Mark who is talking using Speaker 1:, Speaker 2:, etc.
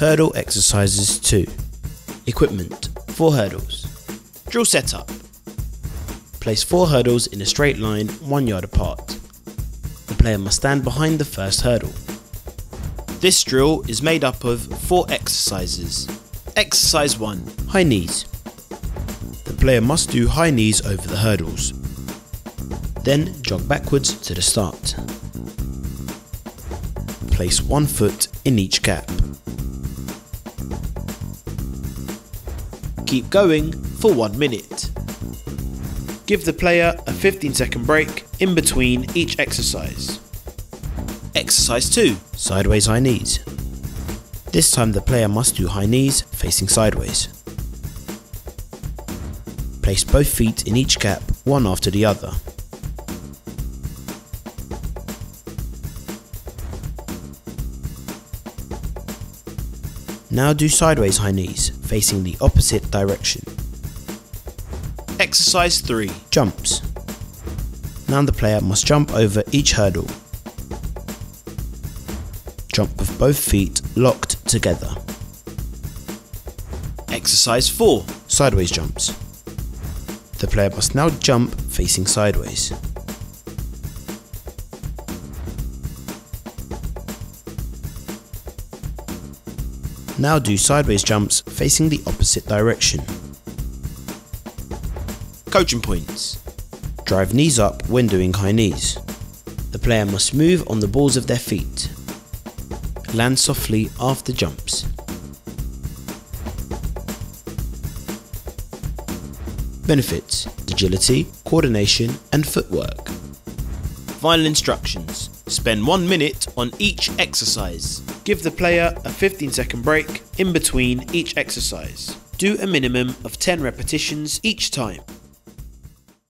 Speaker 1: Hurdle exercises 2. Equipment 4 hurdles. Drill setup. Place 4 hurdles in a straight line 1 yard apart. The player must stand behind the first hurdle. This drill is made up of 4 exercises. Exercise 1 High knees. The player must do high knees over the hurdles. Then jog backwards to the start. Place one foot in each gap. Keep going for one minute. Give the player a 15 second break in between each exercise. Exercise 2 Sideways high knees. This time the player must do high knees facing sideways. Place both feet in each gap, one after the other. Now do sideways high knees, facing the opposite direction. Exercise 3 Jumps. Now the player must jump over each hurdle. Jump with both feet locked together. Exercise 4 Sideways jumps. The player must now jump facing sideways. Now do sideways jumps facing the opposite direction. Coaching points. Drive knees up when doing high knees. The player must move on the balls of their feet. Land softly after jumps. Benefits agility, coordination, and footwork. Final instructions spend one minute on each exercise. Give the player a 15 second break in between each exercise. Do a minimum of 10 repetitions each time.